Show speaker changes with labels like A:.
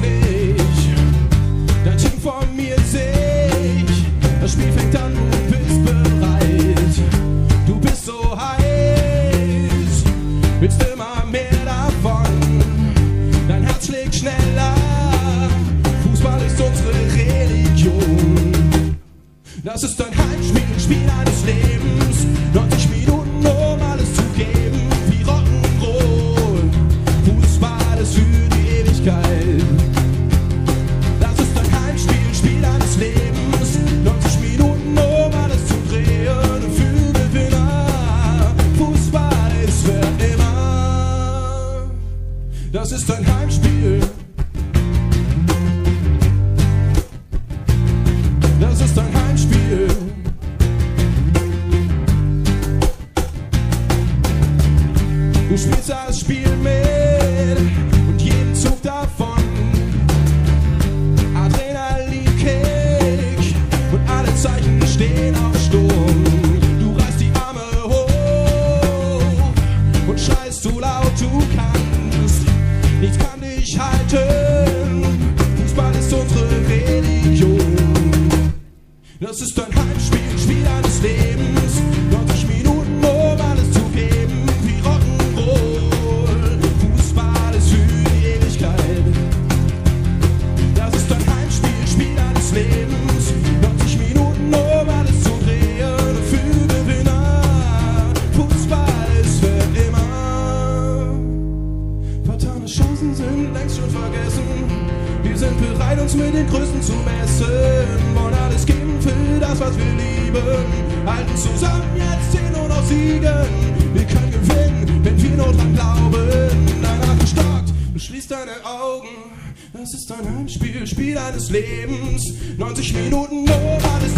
A: nicht. Dein Team formiert sich. Das Spiel fängt an, du bist bereit. Du bist so heiß. Willst immer mehr davon. Dein Herz schlägt schneller. Fußball ist unsere Religion. Das ist ein Heimspiel, Spiel eines Das ist ein Heimspiel. Das ist ein Heimspiel. Du spielst das Spiel mit und jeden Zug davon. Das ist ein Heimspiel, Spiel eines Lebens. 90 Minuten, um alles zu geben, wie Rock'n'Roll. Fußball ist für die Ewigkeit. Das ist ein Heimspiel, Spiel eines Lebens. 90 Minuten, um alles zu drehen, für Gewinner. Fußball ist für immer. Vertane Chancen sind längst schon vergessen. Wir sind bereit, uns mit den Größten zu messen. Wollen alles geben für das, was wir lieben. Halten zusammen, jetzt zählen und auch siegen. Wir können gewinnen, wenn wir nur dran glauben. Dein Atem stockt, du schließt deine Augen. Das ist ein Heimspiel, Spiel eines Lebens. 90 Minuten, um alles